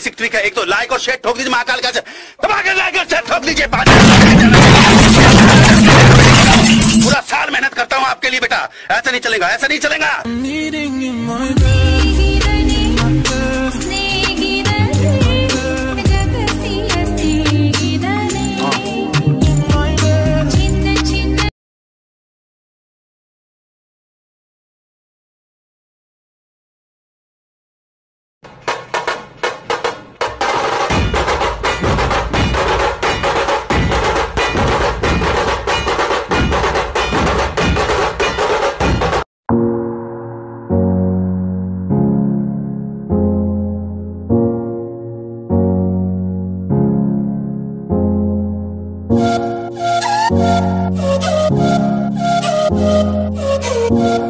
Basic trick है। एक तो लाइक और शेयर ठोक दीजिए महाकाल का दबा के लाइक और शेयर ठोक दीजिए पूरा साल मेहनत करता हूँ आपके लिए बेटा। ऐसा नहीं चलेगा, ऐसा नहीं चलेगा। Thank you.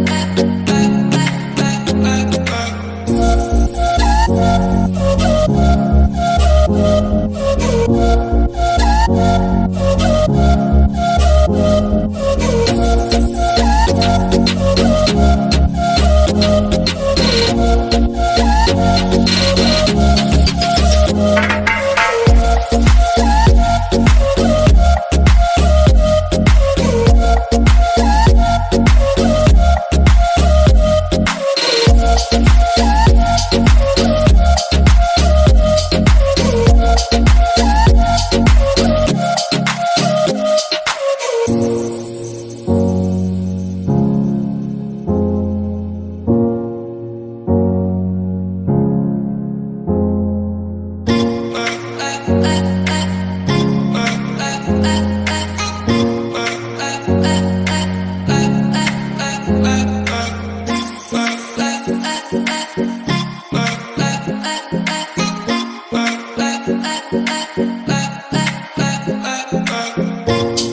Oh,